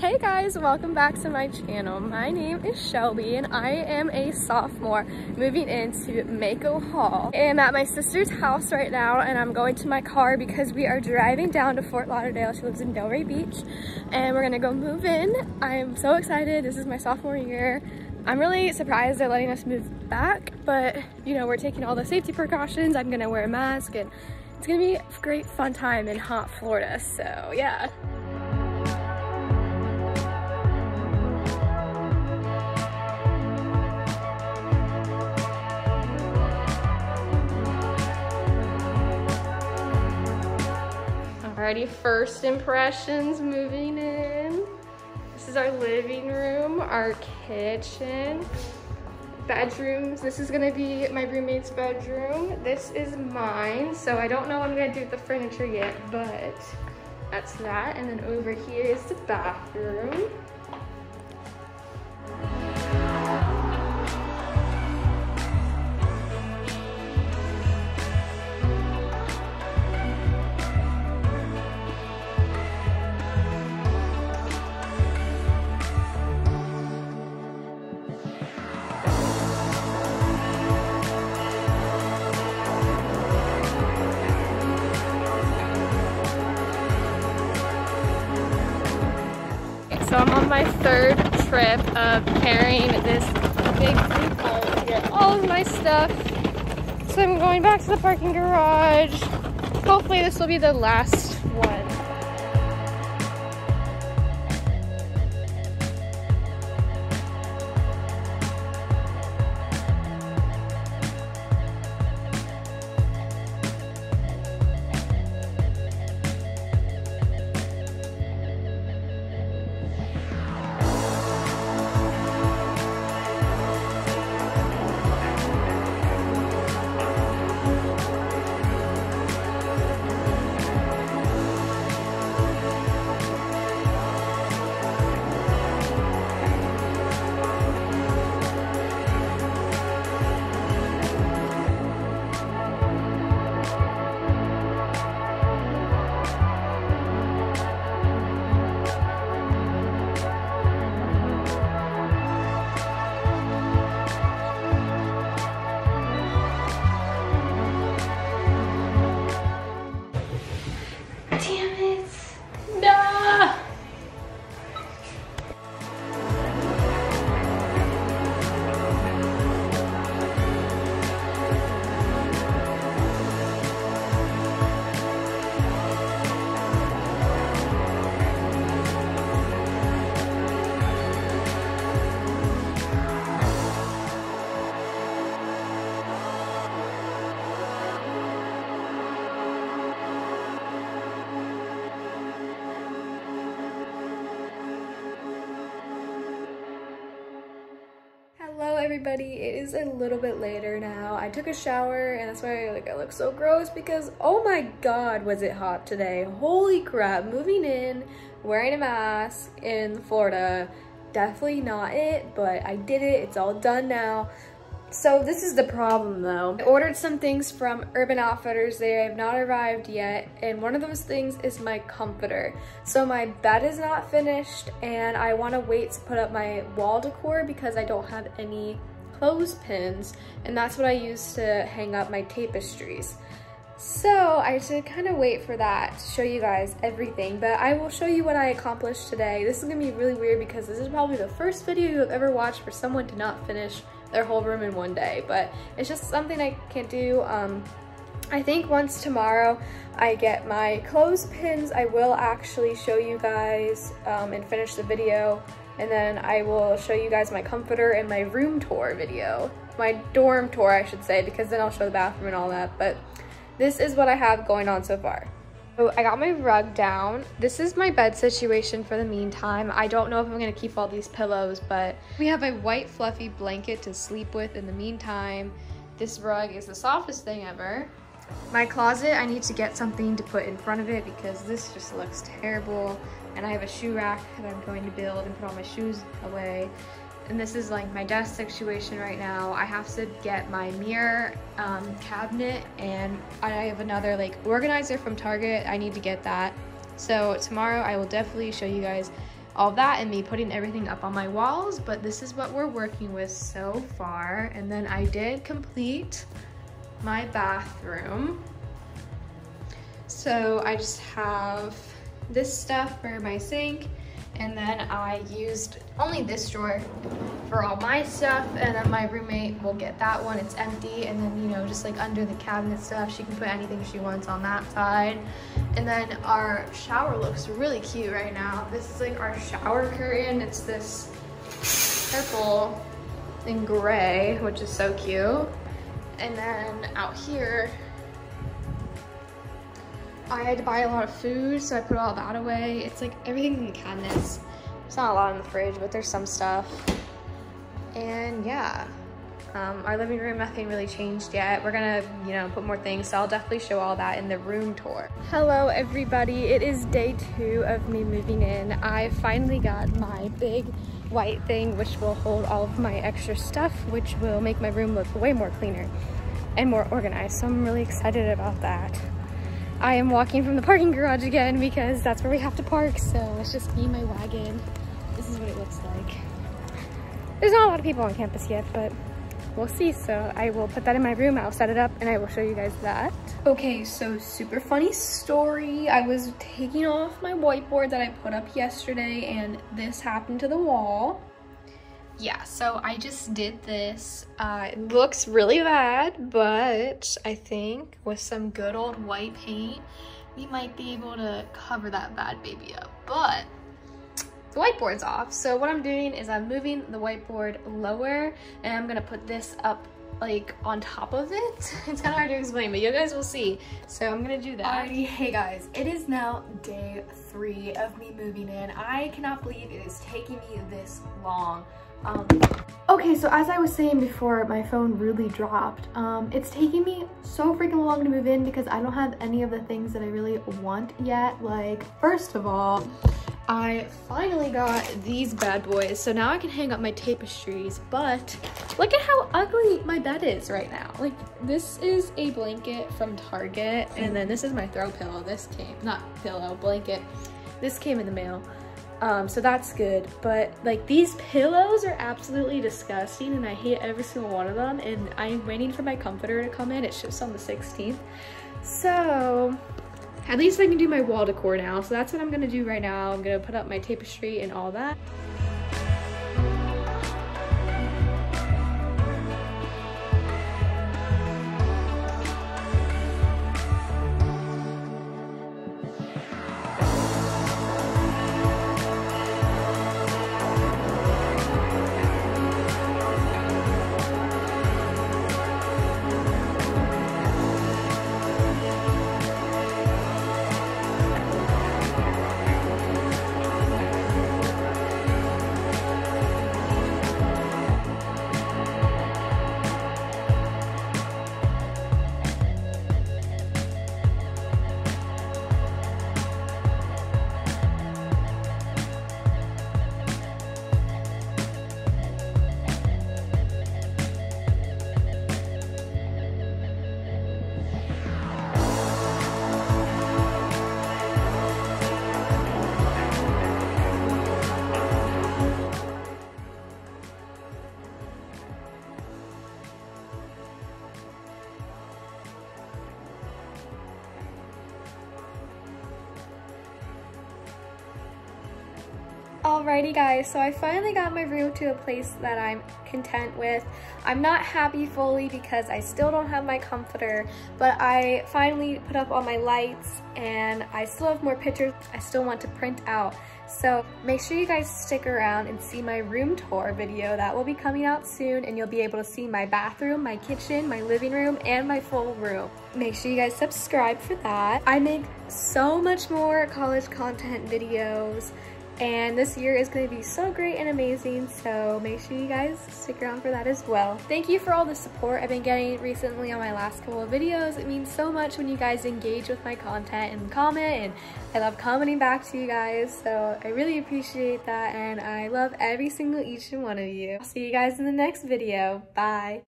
Hey guys, welcome back to my channel. My name is Shelby and I am a sophomore moving into Mako Hall. I'm at my sister's house right now and I'm going to my car because we are driving down to Fort Lauderdale. She lives in Delray Beach and we're gonna go move in. I'm so excited. This is my sophomore year. I'm really surprised they're letting us move back, but you know, we're taking all the safety precautions. I'm gonna wear a mask and it's gonna be a great fun time in hot Florida, so yeah. First impressions moving in. This is our living room, our kitchen, bedrooms. This is gonna be my roommate's bedroom. This is mine, so I don't know what I'm gonna do with the furniture yet, but that's that. And then over here is the bathroom. My third trip of carrying this big blue cart here, all of my stuff. So I'm going back to the parking garage. Hopefully this will be the last everybody, it is a little bit later now. I took a shower and that's why like I look so gross because oh my god was it hot today. Holy crap, moving in, wearing a mask in Florida, definitely not it, but I did it, it's all done now. So this is the problem though. I ordered some things from Urban Outfitters. They have not arrived yet. And one of those things is my comforter. So my bed is not finished and I want to wait to put up my wall decor because I don't have any clothespins. And that's what I use to hang up my tapestries. So I should kind of wait for that to show you guys everything, but I will show you what I accomplished today. This is gonna be really weird because this is probably the first video you have ever watched for someone to not finish their whole room in one day, but it's just something I can't do. Um, I think once tomorrow I get my clothespins, I will actually show you guys um, and finish the video. And then I will show you guys my comforter and my room tour video. My dorm tour, I should say, because then I'll show the bathroom and all that. But this is what I have going on so far. I got my rug down. This is my bed situation for the meantime. I don't know if I'm gonna keep all these pillows, but we have a white fluffy blanket to sleep with in the meantime. This rug is the softest thing ever. My closet, I need to get something to put in front of it because this just looks terrible. And I have a shoe rack that I'm going to build and put all my shoes away. And this is like my desk situation right now. I have to get my mirror um, cabinet and I have another like organizer from Target. I need to get that. So tomorrow I will definitely show you guys all that and me putting everything up on my walls, but this is what we're working with so far. And then I did complete my bathroom. So I just have this stuff for my sink and then I used only this drawer for all my stuff and then my roommate will get that one, it's empty. And then, you know, just like under the cabinet stuff, she can put anything she wants on that side. And then our shower looks really cute right now. This is like our shower curtain. It's this purple and gray, which is so cute. And then out here, I had to buy a lot of food, so I put all that away. It's like everything in the cabinets. There's not a lot in the fridge, but there's some stuff. And yeah, um, our living room, nothing really changed yet. We're gonna, you know, put more things, so I'll definitely show all that in the room tour. Hello everybody, it is day two of me moving in. I finally got my big white thing, which will hold all of my extra stuff, which will make my room look way more cleaner and more organized. So I'm really excited about that. I am walking from the parking garage again because that's where we have to park. So it's just me my wagon. This is what it looks like. There's not a lot of people on campus yet, but we'll see. So I will put that in my room, I'll set it up and I will show you guys that. Okay, so super funny story. I was taking off my whiteboard that I put up yesterday and this happened to the wall yeah, so I just did this. Uh, it looks really bad, but I think with some good old white paint, we might be able to cover that bad baby up. But the whiteboard's off. So what I'm doing is I'm moving the whiteboard lower and I'm gonna put this up like on top of it. It's kind of hard to explain, but you guys will see. So I'm gonna do that. Alrighty, hey guys, it is now day three of me moving in. I cannot believe it is taking me this long. Um, okay, so as I was saying before, my phone really dropped. Um, it's taking me so freaking long to move in because I don't have any of the things that I really want yet. Like, first of all, I finally got these bad boys. So now I can hang up my tapestries, but look at how ugly my bed is right now. Like this is a blanket from Target and then this is my throw pillow. This came, not pillow, blanket. This came in the mail. Um, so that's good. But like these pillows are absolutely disgusting and I hate every single one of them. And I'm waiting for my comforter to come in. It ships on the 16th. So at least I can do my wall decor now. So that's what I'm gonna do right now. I'm gonna put up my tapestry and all that. Alrighty guys, so I finally got my room to a place that I'm content with. I'm not happy fully because I still don't have my comforter, but I finally put up all my lights and I still have more pictures I still want to print out. So make sure you guys stick around and see my room tour video. That will be coming out soon and you'll be able to see my bathroom, my kitchen, my living room, and my full room. Make sure you guys subscribe for that. I make so much more college content videos and this year is going to be so great and amazing so make sure you guys stick around for that as well. Thank you for all the support i've been getting recently on my last couple of videos. It means so much when you guys engage with my content and comment and i love commenting back to you guys so i really appreciate that and i love every single each and one of you. I'll see you guys in the next video. Bye